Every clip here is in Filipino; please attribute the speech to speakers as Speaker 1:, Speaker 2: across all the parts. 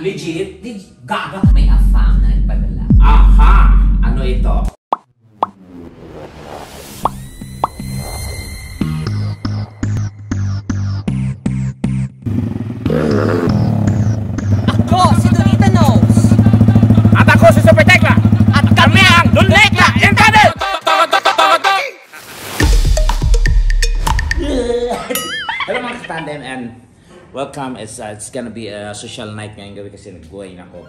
Speaker 1: Legit?
Speaker 2: Di, gaga. May afam na nagpadala.
Speaker 1: Aha! Ano ito?
Speaker 2: Ako,
Speaker 1: welcome. It's, uh, it's gonna be a social night ngayong gabi kasi nag-wine ako.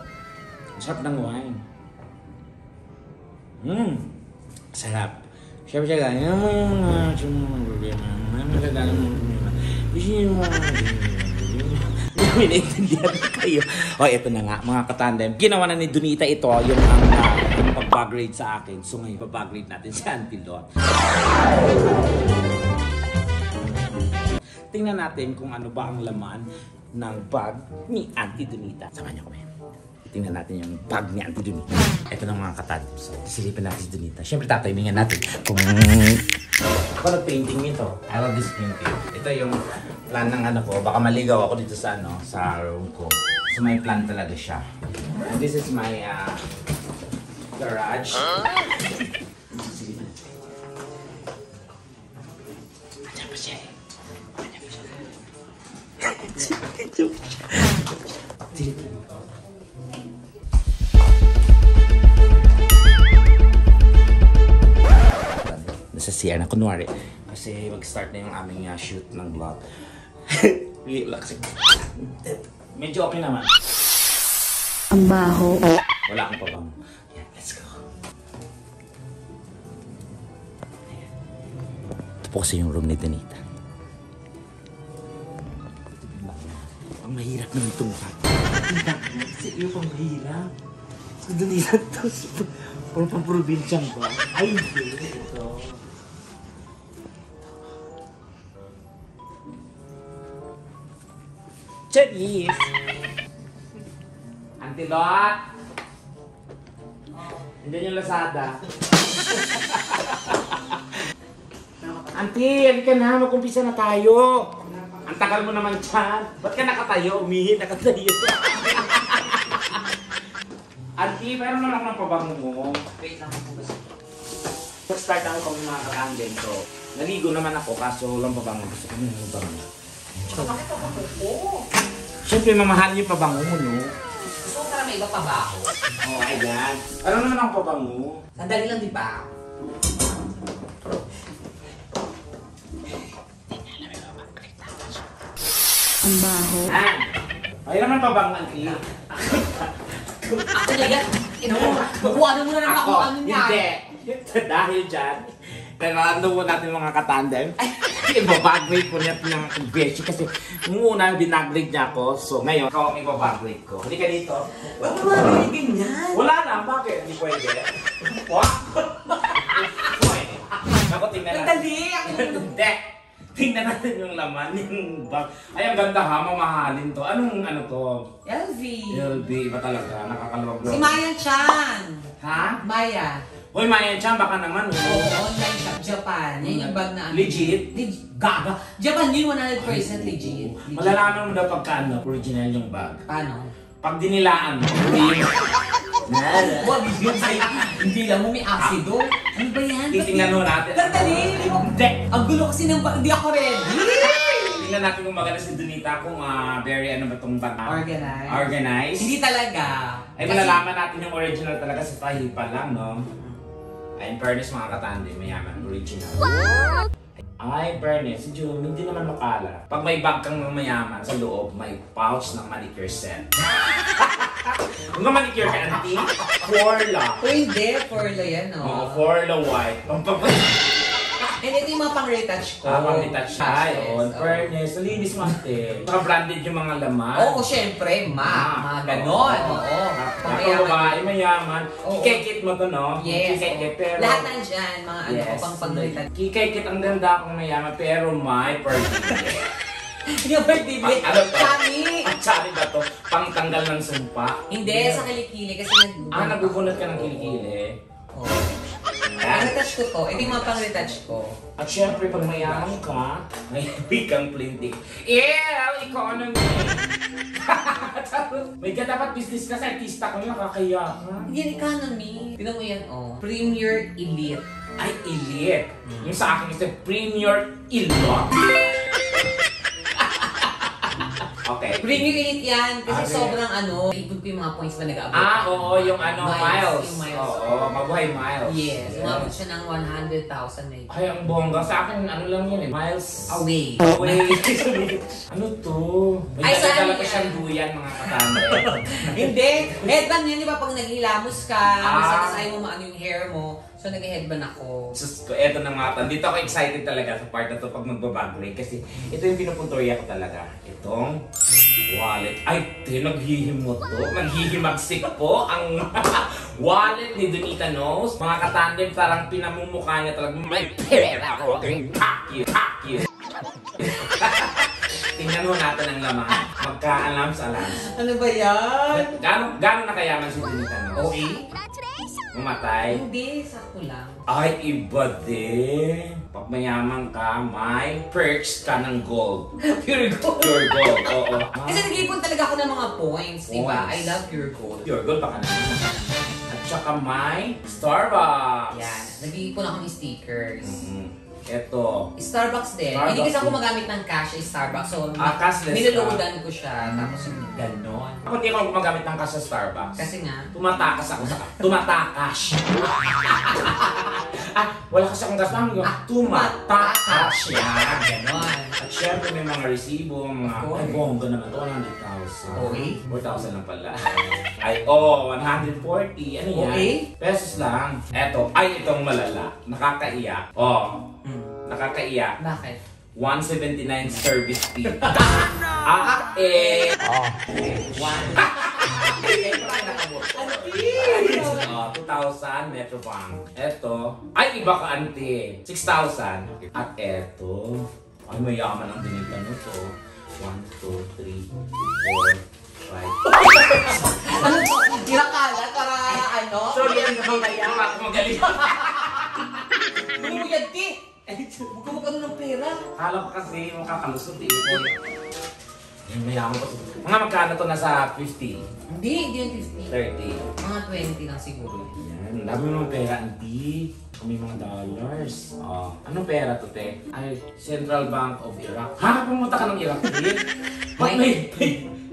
Speaker 1: Sarap ng wine. Mmm. Sarap. Siyempre siya ganyan. Ano mo yung mga mo mga problema? Ano mo yung mga problema? Gusto niyo yung mga Hindi naiintindihan kayo. O, ito na nga, mga katandem. Ginawa na ni Donita ito, yung ang, uh, ang pag-grade sa akin. So ngayon, pag-grade natin si Auntie Lot. Tingnan natin kung ano ba ang laman ng bag ni Auntie Donita. Samahan niyo kami. Tingnan natin yung bag ni Auntie Donita. Ito na mga katad. So, silipin natin si Donita. Siyempre, tatayimingan natin kung... Ako nag-painting nito. I love this painting. Ito yung plan ng ano ko. Baka maligaw ako dito sa ano, sa room ko. So, may plan talaga siya. And this is my uh, garage. Silipin Nasa CR na kunwari. Kasi mag-start na yung aming uh, shoot ng vlog. Kasi... Medyo okay naman.
Speaker 3: Ang baho.
Speaker 1: Wala akong pabang. Yan, let's go. Ito po kasi yung room ni Danita. Ang mahirap itong bag. Kasi iyo pang mahirap. Sa Danita to. Puro pang probinsyang ba? Ay, hindi. Ito. Cherise! Auntie Lot! Hindi yung Lazada. Auntie, halika na. Mag-umpisa na tayo. Ang tagal mo naman dyan. Ba't ka nakatayo? Umihi, nakatayo. Auntie, meron naman ako ng pabango mo.
Speaker 2: Wait lang po kasi.
Speaker 1: Start ako kung mga kakanggen ko. Naligo naman ako, kaso walang pabango. Gusto ko ng pabango.
Speaker 2: Bakit ako po?
Speaker 1: Siyempre, mamahal yung pabango mo, no?
Speaker 2: Gusto ko para may iba pa ba ako?
Speaker 1: Oh, ayan. Ano naman ang pabango?
Speaker 2: Sandali lang, di ba?
Speaker 3: Ang baho.
Speaker 1: Ah! Ay naman pabango, auntie.
Speaker 2: Ako talaga, ino, kukuha na muna naman ako ano niya.
Speaker 1: Hindi. Dahil dyan, Nalando mo natin mga katandem. Ibabag-grade ko niya ng beshi kasi nung una binagrade niya ako. So ngayon, ikaw ang ibabag-grade ko. Hindi ka dito.
Speaker 2: Huwag mo ganyan.
Speaker 1: Wala na. Bakit? Hindi pwede. Laman, yung bag. Ay, ang ganda ha, mamahalin to. Anong ano to?
Speaker 2: LV.
Speaker 1: LB ba talaga? Nakakalawag
Speaker 2: Si Maya Chan.
Speaker 1: Ha?
Speaker 2: Maya.
Speaker 1: Hoy, Mayan Chan, baka naman.
Speaker 2: Oo,
Speaker 1: Oh.
Speaker 2: online shop, Japan. Yan yung bag na ano.
Speaker 1: Legit?
Speaker 2: Di, gaga. Japan yun, 100% legit. Legit.
Speaker 1: Malalaman mo daw pagka ano, original yung bag.
Speaker 2: Paano?
Speaker 1: Pag dinilaan mo, hindi Nara.
Speaker 2: Wag yun sa'yo. Hindi lang mo may acido. Ano ba yan?
Speaker 1: Titingnan mo natin.
Speaker 2: Sandali.
Speaker 1: Hindi.
Speaker 2: Ang gulo kasi ng bag. Hindi ako ready.
Speaker 1: Tingnan natin kung maganda si Donita kung ah, very ano ba tong bag.
Speaker 2: Organized.
Speaker 1: Organized.
Speaker 2: Hindi talaga.
Speaker 1: Ay, malalaman natin yung original talaga sa tahi pa lang, no? Ay, in fairness mga katandi, mayaman, original. Wow! Ay, fairness, si June, hindi naman makala. Pag may bag kang mayaman sa loob, may pouch ng manicure set. Kung manicure ka, auntie, Forla.
Speaker 2: Pwede. Forla yan,
Speaker 1: Oo,
Speaker 2: no?
Speaker 1: Forla white. Pampapay.
Speaker 2: And ito yung mga pang-retouch ko.
Speaker 1: Ah, pang detach
Speaker 2: Patches,
Speaker 1: tayo. In
Speaker 2: oo.
Speaker 1: fairness, linis mo ate. Mga branded yung mga laman.
Speaker 2: Oo, syempre, ma. Mga ganon. Oo. Pangyaman.
Speaker 1: babae, mayaman.
Speaker 2: Oo.
Speaker 1: Kikekit mo to, no?
Speaker 2: Yes.
Speaker 1: Kikekit, pero...
Speaker 2: Lahat nandyan, mga ano ko pang pang-retouch.
Speaker 1: Kikekit ang ganda akong mayaman, pero may birthday.
Speaker 2: Yung birthday
Speaker 1: Pang- ano to? Ang tsari ba to? Pang tanggal ng sumpa?
Speaker 2: Hindi, sa kilikili kasi nag...
Speaker 1: Ah, nagbubunot ka ng kilikili.
Speaker 2: Oo.
Speaker 1: Yan.
Speaker 2: Retouch ko to. Ito yung mga pang-retouch ko.
Speaker 1: At syempre, pag mayaman ka, may bigang plintik. Yeah, economy! may ka dapat business ka sa artista ko, nakakaya ka.
Speaker 2: Yan, economy. Tignan mo yan, oh. Premier Elite.
Speaker 1: Ay, elite. Yung sa akin is premier ilot. Okay.
Speaker 2: Premier Elite yan. Kasi
Speaker 1: Ah,
Speaker 2: sobrang ano, ikot ko yung mga points na nag-abot.
Speaker 1: Ah, oo, yung ano,
Speaker 2: Miles,
Speaker 1: miles.
Speaker 2: yung miles.
Speaker 1: Oo, mabuhay miles.
Speaker 2: Yes, umabot siya ng 100,000 na
Speaker 1: Ay, ang bongga. Sa akin, ano lang yun eh. Miles.
Speaker 2: Away.
Speaker 1: Away. ano to? May
Speaker 2: Ay, saan
Speaker 1: pa
Speaker 2: yan?
Speaker 1: siyang duyan, mga katanda.
Speaker 2: Hindi. Headband yun, di ba? Pag naghilamos ka,
Speaker 1: Ah.
Speaker 2: ah. ayaw mo maano yung hair mo. So, nag-headband ako.
Speaker 1: Sus ko, eto na mga tan. Dito ako excited talaga sa part na to pag magbabag Kasi ito yung pinupuntorya ko talaga. Itong wallet. Ay, te, naghihimot to. Naghihimagsik po ang wallet ni Donita Knows. Mga katandem, parang pinamumukha niya talaga. May pera ako. Hack you, hack you. Tingnan mo natin ang laman. Magka-alams-alams.
Speaker 2: Ano ba yan?
Speaker 1: Gano'n gano nakayaman si Donita Knows?
Speaker 2: Okay.
Speaker 1: Mamatay?
Speaker 2: Hindi, sakto lang.
Speaker 1: Ay, iba din. Pag mayaman ka, may perks ka ng gold.
Speaker 2: Pure gold.
Speaker 1: Pure gold, oo.
Speaker 2: Kasi nag-ipon talaga ako ng mga points, di ba?
Speaker 1: Points.
Speaker 2: I love pure gold.
Speaker 1: Pure gold baka naman. At saka may Starbucks.
Speaker 2: Yan. Nag-iipon ako ng stickers.
Speaker 1: Mhm. Ito.
Speaker 2: Starbucks din.
Speaker 1: Starbucks
Speaker 2: Hindi kasi ako
Speaker 1: din.
Speaker 2: gumagamit ng cash sa Starbucks. So,
Speaker 1: Ah, cashless ka.
Speaker 2: niloloadan ko siya. Tapos yung ganon.
Speaker 1: Ako hindi ako gumagamit ng cash sa Starbucks.
Speaker 2: Kasi nga,
Speaker 1: Tumatakas ako sa... Tumatakas. ah, wala kasi akong gas namin.
Speaker 2: Ah,
Speaker 1: Tumatakas yan.
Speaker 2: ganon.
Speaker 1: At syempre may mga resibo, mga...
Speaker 2: Course.
Speaker 1: Ay, bongga naman to. 100,000.
Speaker 2: Okay.
Speaker 1: 4,000 lang pala. Ay, oh, 140. Ano yan?
Speaker 2: Okay.
Speaker 1: Pesos lang. Eto, ay, itong malala. Nakakaiyak. Oh,
Speaker 2: Hmm.
Speaker 1: nakakaiyak.
Speaker 2: Bakit?
Speaker 1: 179 service fee. ah, eh.
Speaker 4: Oh.
Speaker 2: One.
Speaker 1: Oh, 2,000 Metro Bank. Eto, ay iba ka ante. 6,000. At eto, ay mayaman ang dinita mo to. 1, 2, 3, 4, 5.
Speaker 2: Ano to? Kinakalat para ano?
Speaker 1: Sorry, ang kamaya. Ako magaling.
Speaker 2: Lumuyad ki! Huwag ka magkano ng pera.
Speaker 1: Kala ko kasi makakalusot eh. Ay, mayaman to. Mga magkano to nasa 50,
Speaker 2: Hindi, hindi yung
Speaker 1: 30.
Speaker 2: 50. Mga 20 lang siguro.
Speaker 1: Yan, dami mo ng pera, hindi. Kung may mga dollars. Oh, anong pera to, te? Ay, Central Bank of Iraq. Ha? Pumunta ka ng Iraq, te? Ba't may...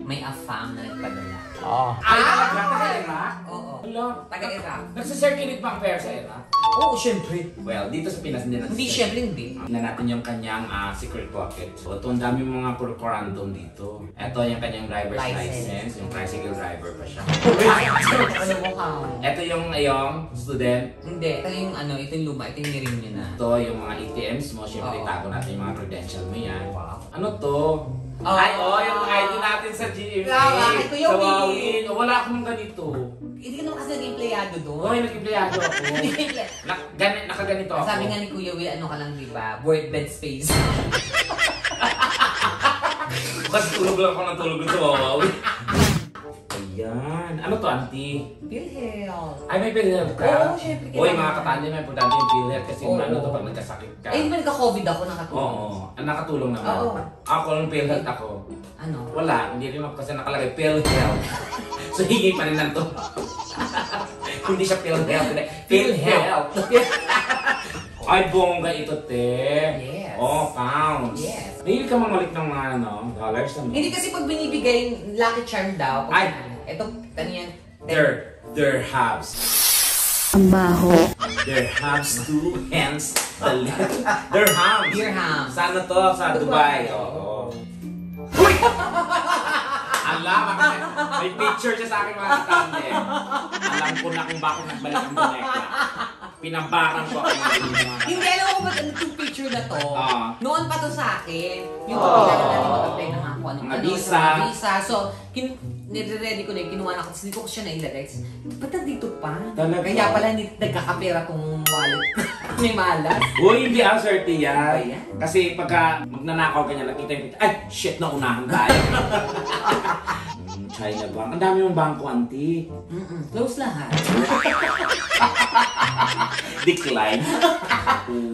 Speaker 2: May afam na nagpadala.
Speaker 4: Oh.
Speaker 1: Ay, talaga, taga Iraq?
Speaker 2: Oo.
Speaker 1: Hala.
Speaker 2: Taga-Iraq.
Speaker 1: Nagsisirculate ba ang pera sa Iraq?
Speaker 2: Oo, syempre.
Speaker 1: Well, dito sa Pinas hindi
Speaker 2: Hindi,
Speaker 1: nagsisirculate.
Speaker 2: syempre hindi.
Speaker 1: Tingnan natin yung kanyang ah, secret pocket. So, ito, ang dami mga procorandum dito. Ito yung kanyang driver's
Speaker 2: License.
Speaker 1: license. Yung tricycle driver pa siya.
Speaker 2: ano mo ka?
Speaker 1: Ito yung ayong student.
Speaker 2: Hindi, ito yung ano, ito yung luma, ito yung nirenew na.
Speaker 1: Ito yung mga ATMs mo. Siyempre,
Speaker 2: Oo.
Speaker 1: itago natin yung mga credential mo yan.
Speaker 2: Wow.
Speaker 1: Ano to?
Speaker 2: Oh.
Speaker 1: Ay, oh, yung ID natin GMA.
Speaker 2: Tama, ito yung
Speaker 1: Sa. Wawin. Wala akong ganito.
Speaker 2: Hindi ka naman kasi naging empleyado doon.
Speaker 1: Hoy, nag-empleyado ako. Na, ganit, nakaganito ako.
Speaker 2: Sabi nga ni Kuya Will, ano ka lang, di ba? Word bed space.
Speaker 1: Kasi tulog lang ako ng tulog sa Wawawin. Ayan. Ano to, auntie?
Speaker 2: PhilHealth.
Speaker 1: Ay, may PhilHealth ka?
Speaker 2: Oo, syempre,
Speaker 1: Uy, mga katanda, may importante yung PhilHealth kasi
Speaker 2: Oo.
Speaker 1: ano to pag nagkasakit ka.
Speaker 2: Eh, di ba nagka-COVID ako
Speaker 1: Oo,
Speaker 2: nakatulog?
Speaker 1: ang nakatulong naman.
Speaker 2: Oo.
Speaker 1: Ako, nung PhilHealth ako,
Speaker 2: Ano?
Speaker 1: wala, hindi rin ako kasi nakalagay PhilHealth. so, hingi pa rin ng to. hindi siya PhilHealth, hindi. PhilHealth. Ay, bongga ito, te.
Speaker 2: Yes.
Speaker 1: Oh, pounds.
Speaker 2: Yes.
Speaker 1: Mahilig ka mamalik ng mga ano, dollars ano?
Speaker 2: Hindi kasi pag binibigay, lucky charm daw.
Speaker 1: Ay.
Speaker 2: Ito, kanyan.
Speaker 1: Their, their halves.
Speaker 3: Ang baho.
Speaker 1: Their halves two hands the left. Their halves.
Speaker 2: Dirhams.
Speaker 1: Saan na to? Sa Dubai.
Speaker 2: Dubai.
Speaker 1: Oo. Alam, may, may picture siya sa akin mga katande. Alam ko na kung bakit nagbalik ang boneka. Pinabarang ko ako mga
Speaker 2: Hindi, alam ko ba ano itong picture na to?
Speaker 1: Ah.
Speaker 2: Noon pa to sa akin. Yung
Speaker 1: Oh.
Speaker 2: oh. kailangan natin mag-apply ng kung ano.
Speaker 1: Mga
Speaker 2: ano,
Speaker 1: visa.
Speaker 2: mga visa. So, kin nire-ready ko na yung kinuha na ko. Tapos hindi ko siya na-ilagay. Ba't nandito pa?
Speaker 1: Talaga?
Speaker 2: Kaya pala hindi nagkakapera tong wallet. May malas.
Speaker 1: Uy, hindi ang swerte yan.
Speaker 2: Ayan.
Speaker 1: Kasi pagka magnanakaw ka niya, nakita yung ay, shit, naunahan tayo. Hmm, China Bank. Ang dami mong bangko, auntie.
Speaker 2: Mm-mm. Close lahat.
Speaker 1: Decline.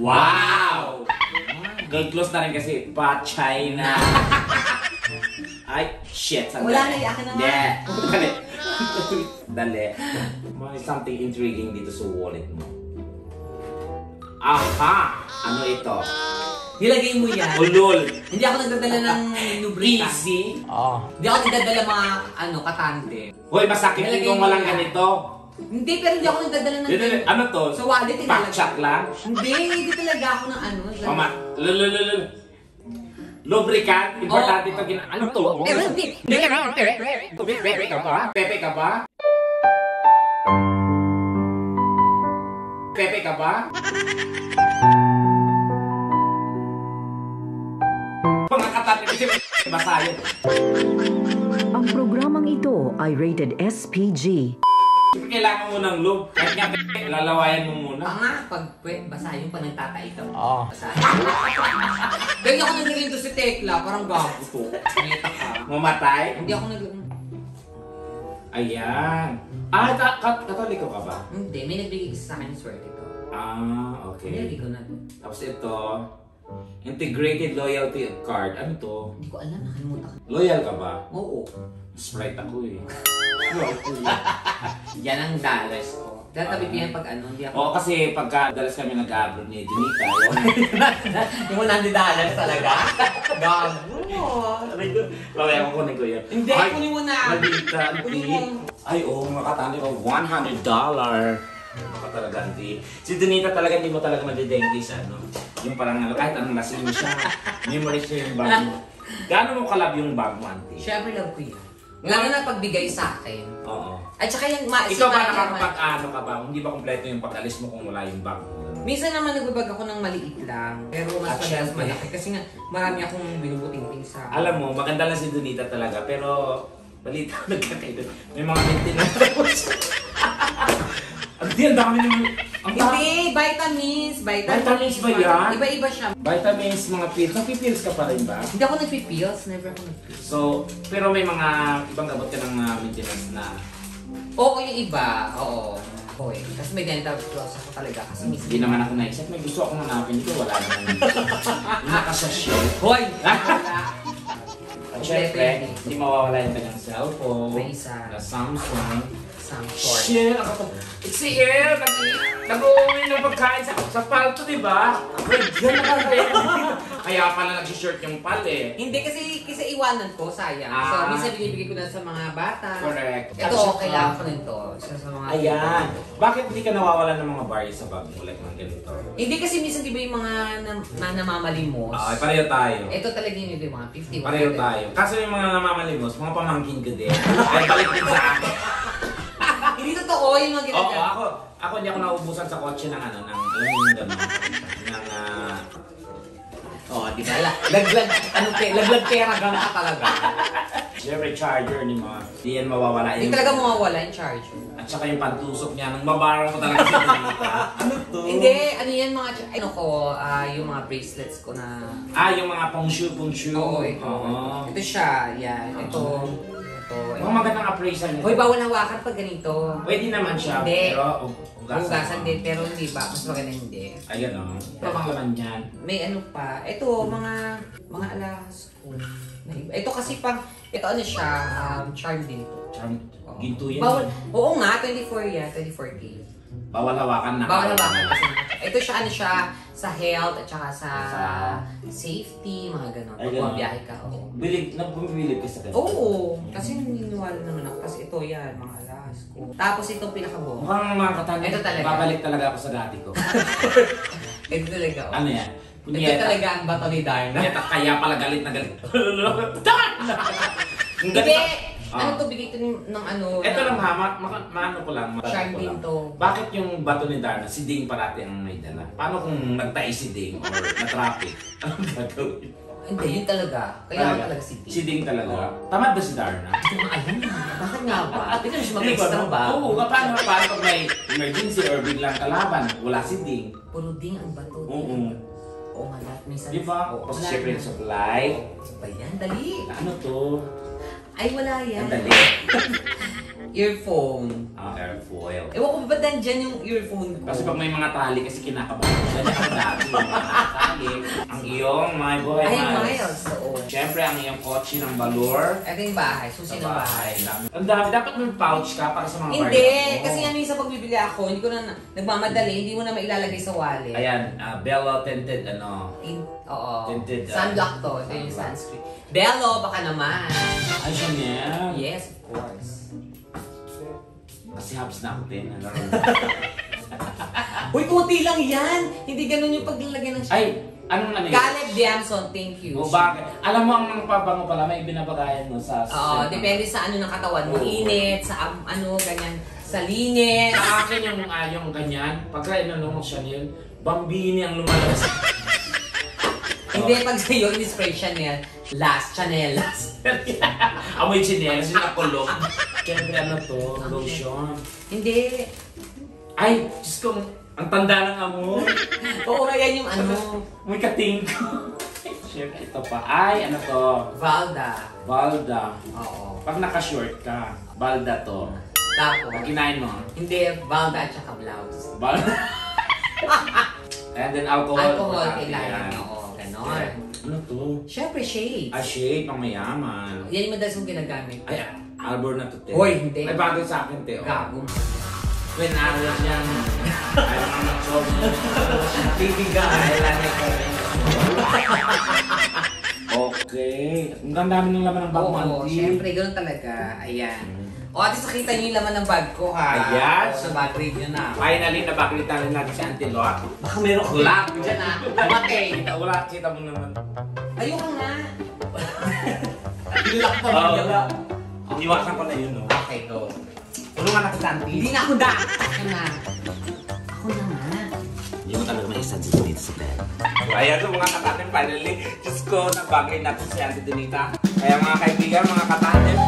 Speaker 1: wow! Girl close na rin kasi pa China. Ay, shit. Sandali.
Speaker 2: Wala na, iyakin na nga.
Speaker 1: Hindi. Dali. Dali. May something intriguing dito sa wallet mo. Aha! Ano ito?
Speaker 2: Nilagay mo yan.
Speaker 1: Ulol.
Speaker 2: Hindi ako nagdadala ng lubricant.
Speaker 1: Easy.
Speaker 2: Hindi ako nagdadala mga ano, katante.
Speaker 1: Hoy, masakit
Speaker 2: Nilagay
Speaker 1: kung
Speaker 2: mo
Speaker 1: walang
Speaker 2: yan.
Speaker 1: ganito.
Speaker 2: Hindi, pero hindi ako nagdadala ng...
Speaker 1: Dito, ano to?
Speaker 2: Sa wallet,
Speaker 1: Pack
Speaker 2: ilalagay.
Speaker 1: lang?
Speaker 2: Hindi, hindi talaga ako ng ano.
Speaker 1: Mama, lulululul. Lubricant, importante
Speaker 2: Oo.
Speaker 1: ito. Gina- ano to? Pepe ka ba? Pepe ka ba? Pepe ka ba? Mga katati kasi basahin.
Speaker 5: Ang programang ito ay rated SPG.
Speaker 1: Siyempre kailangan mo ng lube. Kahit nga, lalawayan mo muna.
Speaker 2: Tanga, pag pwede, basahin pa nagtatay ka.
Speaker 1: Oo.
Speaker 2: Basahin. Kaya ako naglalito si Tekla, parang gago to. Neta ka.
Speaker 1: Mamatay?
Speaker 2: Hindi ako nag...
Speaker 1: Ayan. Ah, ka ka katoliko ka ba?
Speaker 2: Hindi, may nagbigay sa akin ng swerte to.
Speaker 1: Ah, okay.
Speaker 2: Nilagay ko na.
Speaker 1: Tapos ito, integrated loyalty card. Ano to?
Speaker 2: Hindi ko alam, nakalimutan ko.
Speaker 1: Loyal ka ba?
Speaker 2: Oo.
Speaker 1: Sprite ako eh.
Speaker 2: Yan ang dollars ko. Dahil tabi ko yan pag ano, hindi ako...
Speaker 1: Oo, kasi pagka dalas kami nag-abroad ni Junita, yun.
Speaker 2: Yung 100 dollars talaga? Gago.
Speaker 1: Sabi ko, mamaya ko kunin ko yan.
Speaker 2: Hindi,
Speaker 1: Ay,
Speaker 2: kunin mo na.
Speaker 1: Maldita,
Speaker 2: Kunin
Speaker 1: auntie.
Speaker 2: mo.
Speaker 1: Ay, oo, oh, makatali ko. $100 dollar. Baka talaga, auntie. Si Junita talaga, hindi mo talaga madidenggi sa ano. Yung parang, ano, kahit anong lasing mo siya. Memory siya yung bag mo. Gaano mo kalab yung bag mo, auntie?
Speaker 2: Siyempre love ko yan. Lalo na pagbigay sa akin.
Speaker 1: Oo.
Speaker 2: At saka yung ma...
Speaker 1: Ikaw ba nakakapag-ano ka ba? Hindi ba kompleto yung pag-alis mo kung wala yung bag mo?
Speaker 2: Minsan naman nagbabag ako ng maliit lang. Pero mas
Speaker 1: At
Speaker 2: madalas
Speaker 1: syempre.
Speaker 2: malaki. Kasi nga, marami akong binubuting sa...
Speaker 1: Alam mo, maganda lang si Donita talaga, pero balita ko nagkakaito. May mga maintenance. Hindi, ang dami naman. Ang dami.
Speaker 2: Hindi, vitamins. Vitamins,
Speaker 1: Vitamins ba yan?
Speaker 2: Iba-iba siya.
Speaker 1: Vitamins, mga pills. Nagpipills ka pa rin ba?
Speaker 2: Hindi ako nagpipills. Never ako nagpipills.
Speaker 1: So, pero may mga ibang gamot ka ng mga maintenance na
Speaker 2: Oo, yung iba. Oo. Okay. Kasi may dental floss ako talaga. Kasi minsan...
Speaker 1: hindi naman ako naisip. May gusto akong hanapin dito. Wala naman. Yung nakasashay.
Speaker 2: Hoy!
Speaker 1: Ah! At syempre, hindi mawawala yung kanyang cellphone.
Speaker 2: May isa.
Speaker 1: Na Samsung.
Speaker 2: Some sort.
Speaker 1: Shit! Ang kapag... It's si El! Nag- Nag-uwi ng pagkain sa, sa palto, di ba? Wait, yan na Kaya pala nag-shirt yung pal eh.
Speaker 2: Hindi kasi kasi iwanan ko, sayang.
Speaker 1: Ah.
Speaker 2: So, minsan binibigay ko na sa mga bata.
Speaker 1: Correct.
Speaker 2: Ito,
Speaker 1: At saka-
Speaker 2: kailangan ko nito. Isa sa mga...
Speaker 1: Ayan. Bakit hindi ka nawawala ng mga bars sa bag mo? Like mga ganito.
Speaker 2: Hindi kasi minsan di ba yung mga na, na namamalimos.
Speaker 1: Ah, pareho tayo.
Speaker 2: Ito talaga yung yung mga 50.
Speaker 1: Pareho tayo. Kaso yung mga namamalimos, mga pamangkin ko din. Kaya balik din sa akin.
Speaker 2: Hindi totoo yung mga
Speaker 1: Oo,
Speaker 2: ginagawa.
Speaker 1: ako, ako hindi ako naubusan sa kotse ng ano, ng, gano'n, ng, ah,
Speaker 2: Oo, di ba? La- Laglag, ano, pe, laglag pera gano'n ka talaga.
Speaker 1: Siyempre, charger ni mga, di yan mawawala.
Speaker 2: Hindi
Speaker 1: Yung-
Speaker 2: talaga mawawala yung charge.
Speaker 1: At saka yung pantusok niya, nang babarang ko talaga si Donita. ano to?
Speaker 2: Hindi, ano yan mga, ano ko, ah, yung mga bracelets ko na...
Speaker 1: Ah, yung mga pong-shoe, pong-shoe.
Speaker 2: Oo, ito.
Speaker 1: Oo.
Speaker 2: Ito siya, yan. Ito, ito.
Speaker 1: Mga magandang appraisal niya.
Speaker 2: Hoy, bawal hawakan pag ganito.
Speaker 1: Pwede naman siya,
Speaker 2: Hindi.
Speaker 1: pero ug-
Speaker 2: Hugasan din, pero hindi ba? Mas maganda hindi.
Speaker 1: Ayan o. Ito mga laman yan.
Speaker 2: May ano pa. Ito, mga mga alahas ko. na iba. Ito kasi pang, ito ano siya, um, charm din to.
Speaker 1: Charm,
Speaker 2: Oo.
Speaker 1: ginto yan.
Speaker 2: Bawal, oo nga, 24 yan, 24K.
Speaker 1: Bawal hawakan na.
Speaker 2: Bawal hawakan kasi. Ito siya, ano siya, sa health at saka sa,
Speaker 1: Sa-
Speaker 2: safety, mga ganon.
Speaker 1: Ay,
Speaker 2: Pag bumabiyahe ka, oo.
Speaker 1: Bilib, nagbubilib ka sa ganito.
Speaker 2: Oo, kasi naniniwala naman ako. Kasi ito yan, mga alahas ko. Tapos itong pinakabuo.
Speaker 1: Mukhang mga katanya,
Speaker 2: Ito talaga.
Speaker 1: babalik talaga ako sa dati ko.
Speaker 2: Ito talaga, oh.
Speaker 1: ano yan?
Speaker 2: Ito
Speaker 1: Punyeta.
Speaker 2: talaga ang bato ni Darna.
Speaker 1: Punyeta, kaya pala galit na galit. Ang
Speaker 2: Hindi!
Speaker 1: galit.
Speaker 2: Ano
Speaker 1: Ah.
Speaker 2: to, bigay ito ng, ng ano?
Speaker 1: Ito
Speaker 2: ng-
Speaker 1: lang ha, ma- ma- maano ko lang, matanong
Speaker 2: Charm
Speaker 1: ko lang.
Speaker 2: to.
Speaker 1: Bakit yung bato ni Darna, si Ding parati ang may dala? Paano kung nagtai si Ding or na-traffic? Anong gagawin?
Speaker 2: Hindi, yun talaga. Kaya
Speaker 1: Talaga?
Speaker 2: talaga si T.
Speaker 1: Si Ding talaga? Tamad ba si Darna?
Speaker 2: Hindi ko maalam. Bakit nga ba? Hindi ka na siya mag-extra ba?
Speaker 1: Oo, paano, paano pag may emergency or biglang kalaban, wala si Ding?
Speaker 2: Puro ding ang bato.
Speaker 1: Oo.
Speaker 2: Oo nga, lahat minsan.
Speaker 1: Di ba?
Speaker 2: Oo,
Speaker 1: Kasi
Speaker 2: wala
Speaker 1: syempre
Speaker 2: na.
Speaker 1: yung supply.
Speaker 2: Ba yan? Dali.
Speaker 1: Ano to?
Speaker 2: Ay, wala yan.
Speaker 1: Ang dali.
Speaker 2: earphone.
Speaker 1: Ah, airfoil.
Speaker 2: Ewan ko nandyan yung earphone ko?
Speaker 1: Kasi pag may mga tali, kasi kinakabahan ko siya. Ang dati yung mga tali. Ang iyong, my boy,
Speaker 2: Ay,
Speaker 1: Miles.
Speaker 2: Oo.
Speaker 1: Siyempre, ang iyong kotse ng balor.
Speaker 2: Ito yung bahay. Susi ng bahay.
Speaker 1: Ang dami. Dapat may pouch ka para sa mga
Speaker 2: Hindi.
Speaker 1: barya mo.
Speaker 2: Kasi ano yung sa pagbibili ako, hindi ko na nagmamadali, hindi mo na mailalagay sa wallet.
Speaker 1: Ayan, ah, Bella Tinted, ano.
Speaker 2: In, oo.
Speaker 1: Tinted, ah,
Speaker 2: Sunblock to. Ito yung
Speaker 1: sunblock.
Speaker 2: sunscreen. Bello, baka naman.
Speaker 1: Ay, Chanel.
Speaker 2: Yes, of course.
Speaker 1: Kasi habs na ako din. Ano
Speaker 2: Uy, kunti lang yan! Hindi ganun yung paglalagay ng
Speaker 1: Ay, anong ano yun?
Speaker 2: Caleb Diamson, thank you.
Speaker 1: O bakit? Alam mo, ang mga pabango pala, may binabagayan mo sa...
Speaker 2: Oo, depende sa ano ng katawan mo.
Speaker 1: Oo.
Speaker 2: Init, sa am- ano, ganyan, sa linis.
Speaker 1: Sa akin yung, ah, yung ganyan, pagka inano mo Chanel, bambini ang lumalabas.
Speaker 2: Hindi, pag sa'yo, in-spray Chanel, last Chanel, last.
Speaker 1: Amoy chinelas, yung nakulog. Siyempre ano to, lotion.
Speaker 2: Hindi.
Speaker 1: Ay, Diyos ko, ang tanda ng amoy.
Speaker 2: Oo nga yan yung ano,
Speaker 1: May kating ko. Siyempre, ito pa. Ay, ano to?
Speaker 2: Valda.
Speaker 1: Balda.
Speaker 2: Oo.
Speaker 1: Pag naka-short ka, balda to.
Speaker 2: Tapos,
Speaker 1: Pag kinain mo,
Speaker 2: hindi, Valda at saka blouse.
Speaker 1: balda. And then alcohol.
Speaker 2: Alcohol,
Speaker 1: Yan.
Speaker 2: kailangan. Oo, ganon.
Speaker 1: Ano to?
Speaker 2: Siyempre, shades.
Speaker 1: A shade, pang mayaman.
Speaker 2: Yan yung madalas mong ginagamit.
Speaker 1: Ay, Albor na to, te.
Speaker 2: Hoy, hindi.
Speaker 1: May bagay sa akin, te. oh.
Speaker 2: Gago.
Speaker 1: When I was young, I don't know so Okay. Ang ganda ng laman ng
Speaker 2: Oo,
Speaker 1: auntie.
Speaker 2: siyempre, ganun talaga. Ayan. O, at least nakita niyo yung laman ng bag ko, ha?
Speaker 1: Ayan.
Speaker 2: Sa bag review na.
Speaker 1: Finally, nabakita rin natin si Auntie Lot.
Speaker 2: Baka meron kulak dyan, ha? Matay.
Speaker 1: Kita, wala. Kita mo naman.
Speaker 2: Ayoko nga. Ilak pa
Speaker 1: Oo.
Speaker 2: oh.
Speaker 1: Iniwasan ko na yun, no?
Speaker 2: Okay, go.
Speaker 1: Tulungan na kita, Auntie.
Speaker 2: Hindi na ako da. Ako na. Ako na nga.
Speaker 1: Hindi mo talaga may isa dito dito sa pera. Ayan so mga katanim, finally, Diyos ko, nabagay natin si Auntie Donita. Kaya mga kaibigan, mga katanim,